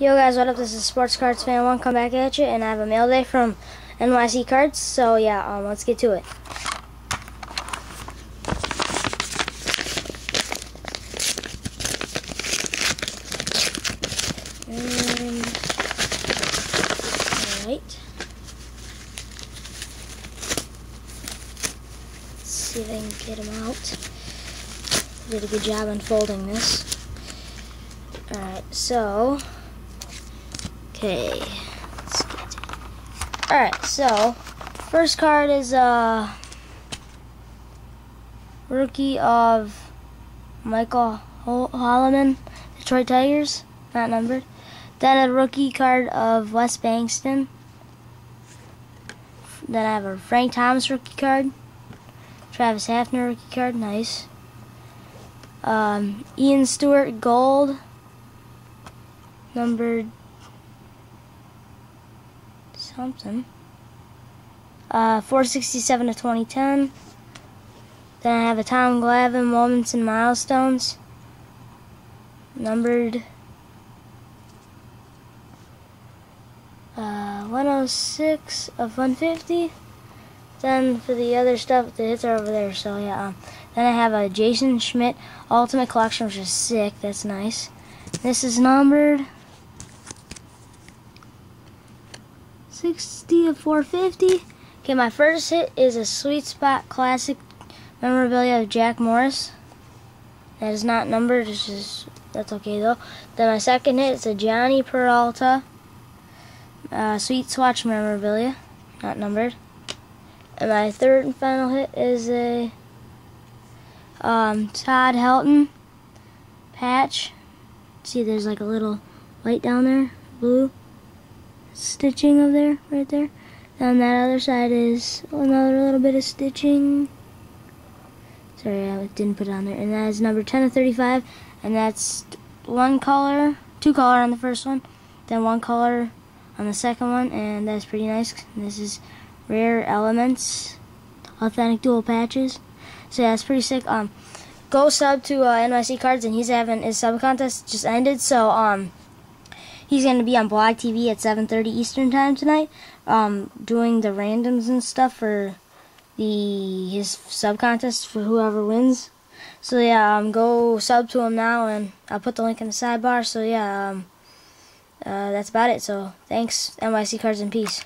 Yo guys, what up? This is Sports Cards Fan 1 come back at you, and I have a mail day from NYC Cards, so yeah, um, let's get to it. And, alright. Let's see if I can get them out. Did a good job unfolding this. Alright, so Okay. Alright, so first card is uh rookie of Michael Holliman, Detroit Tigers, not numbered. Then a rookie card of Wes Bankston. Then I have a Frank Thomas rookie card. Travis Hafner rookie card, nice. Um, Ian Stewart gold, numbered something. Uh, 467 to 2010. Then I have a Tom Glavine Moments and Milestones. Numbered uh, 106 of 150. Then for the other stuff, the hits are over there. So yeah. Um, then I have a Jason Schmidt Ultimate Collection, which is sick. That's nice. This is numbered 60 of 450. Okay, my first hit is a Sweet Spot Classic memorabilia of Jack Morris. That is not numbered, it's just, that's okay though. Then my second hit is a Jhonny Peralta uh, Sweet Swatch memorabilia, not numbered. And my third and final hit is a um, Todd Helton patch. See, there's like a little light down there, blue stitching over there, right there. On that other side is another little bit of stitching. Sorry, I didn't put it on there. And that is number 10 of 35. And that's one color, two color on the first one, then one color on the second one. And that's pretty nice. And this is Rare Elements, Authentic Dual Patches. So yeah, it's pretty sick. Um, go sub to uh, NYC Cards, and he's having his sub contest just ended. So um, He's going to be on Blog TV at 7:30 Eastern Time tonight, um, doing the randoms and stuff for the his sub contest for whoever wins. So yeah, um, go sub to him now, and I'll put the link in the sidebar. So yeah, um, uh, that's about it. So thanks, NYC Cards and Peace.